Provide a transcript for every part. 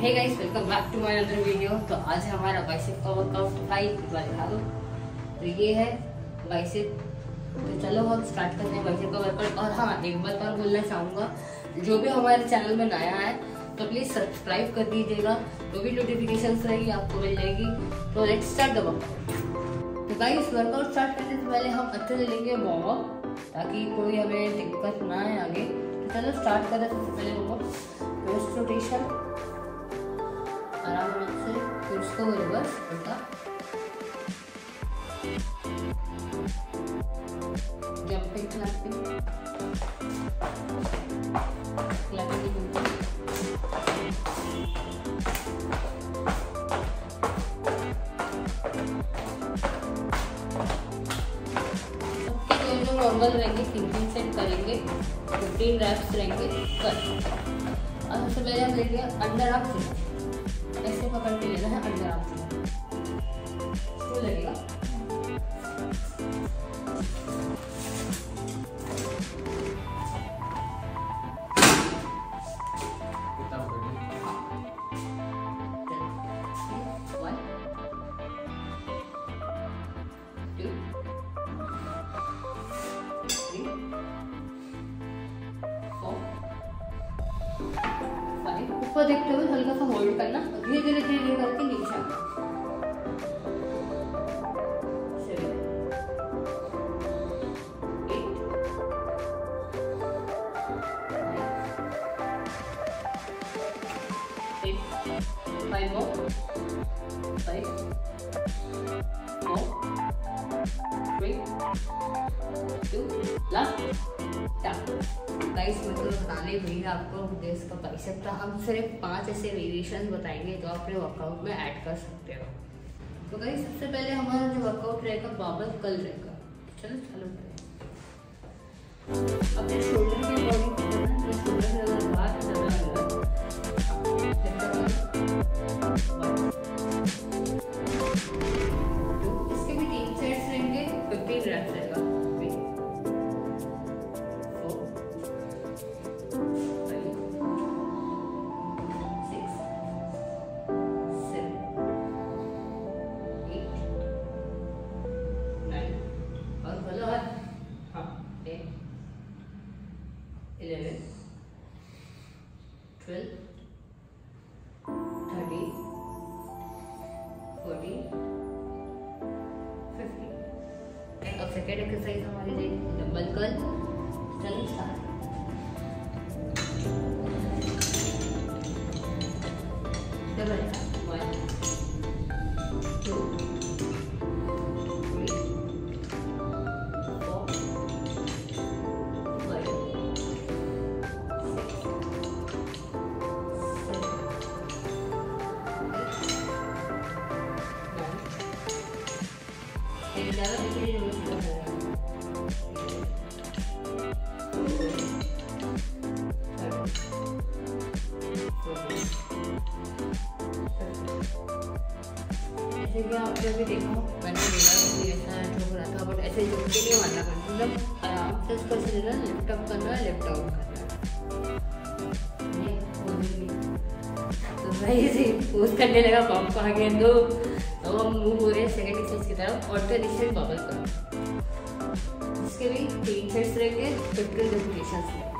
Hey guys welcome back to my other video तो आज हमारा बाइसेप का वर्कआउट दिखा दो तो ये है बाइसेप तो चलो हम स्टार्ट करते हैं बाइसेप का वर्कआउट और हाँ एक और बोलना चाहूँगा, जो भी हमारे चैनल में नया है तो प्लीज़ सब्सक्राइब कर दीजिएगा। जो भी नोटिफिकेशन रहेगी, आपको मिल जाएगी। तो लेट्स स्टार्ट द तो गाइस वर्कआउट स्टार्ट करने से पहले हम अच्छे से लेंगे वार्म अप ताकि कोई हमें दिक्कत ना आए आगे। तो चलो स्टार्ट करें सबसे पहले वार्म वेस्ट रोटेशन उसको रिवर्स उल्टा जंपिंग क्लैपिंग क्लैपिंग सबके नॉर्मल रहेंगे फिफ्टीन सेट करेंगे फिफ्टीन रैप्स रहेंगे कर और सबसे पहले हम लेंगे अंडर आप ऐसे पकड़ के लेना है अंदर आपको लगेगा। ऊपर देखते हुए हल्का सा होल्ड करना। धीरे धीरे धीरे धीरे करके नीचे seven more five four three two guys मतलब बताने वही आपको देश का बाइसेप था हम सिर्फ़ पाँच ऐसे वेरिएशन बताएँगे जो अपने वर्कआउट में ऐड कर सकते हो तो गाइस सबसे पहले हमारा जो वर्कआउट रहेगा बाबल कल रहेगा चलो चालू अपने शोल्डर की बॉडी शोल्डर से अगर fourteen, fifteen. अब सेकेंड एक्सरसाइज हमारी रहेगी डंबल कर्ल चलो स्टार्ट डबल जैसे कि आपने अभी देखा मैंने कि ऐसा ठोक रहा था बट ऐसे झुक के नहीं मारना पड़ता मतलब आराम से उसको ऐसे लेना लिफ्ट अप करना है लिफ्ट आउट करना है तो भाई ऐसे पोज करने लगा पंप आ गया तो अब हम मूव हो रहे हैं सेकंड एक्सरसाइज की तरफ़ ऑल्टरनेशन बबल करो। इसके भी तीन सेट्स रहेंगे फिफ्टीन रेपिटेशंस में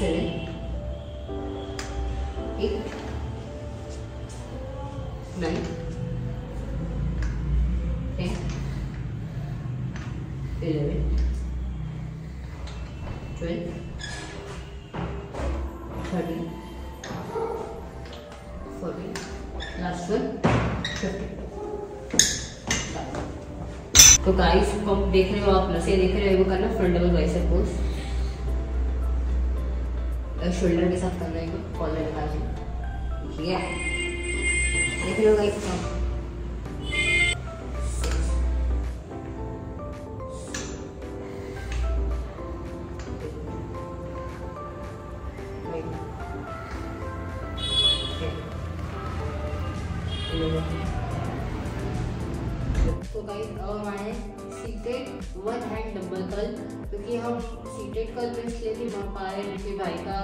seven eight nine ten eleven. Twelve. Thirteen fourteen last one fifteen तो गाइस देख रहे हो आप, नशे देख रहे हो वो करना front double bicep pose shoulder के साथ करना है कॉलर के ठीक है देख गाइस काम तो गाइस अब हमारे सीटेड वन हैंड डबल कल क्योंकि हम सीटेड कल तो इसलिए नहीं बन पा रहे क्योंकि भाई का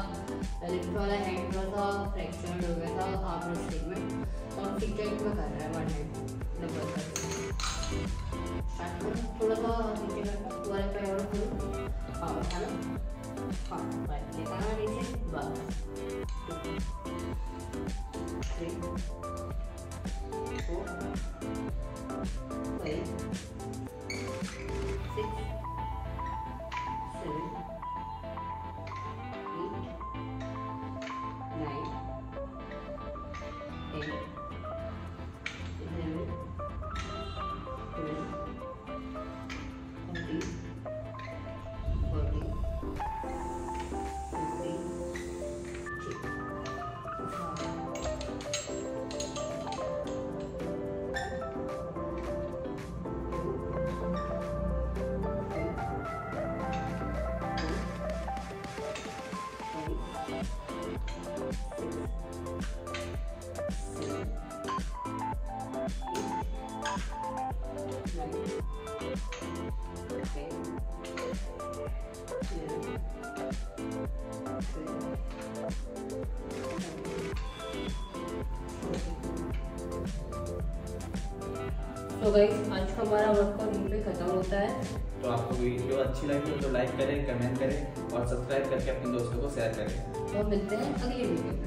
लेफ़्ट वाला हैंड थोड़ा सा फ्रैक्चर्ड हो गया था हाफ़ रेस्टिंग में। तो हम सीटेड में कर रहे हैं वन हैंड डबल कल थोड़ा सा five, six, seven, eight, nine, ten, तो गाइस आज का हमारा वर्कआउट यहीं पे खत्म होता है। तो आपको वीडियो अच्छी लगी हो तो लाइक करें कमेंट करें। और सब्सक्राइब करके अपने दोस्तों को शेयर करें। तो मिलते हैं अगली वीडियो में।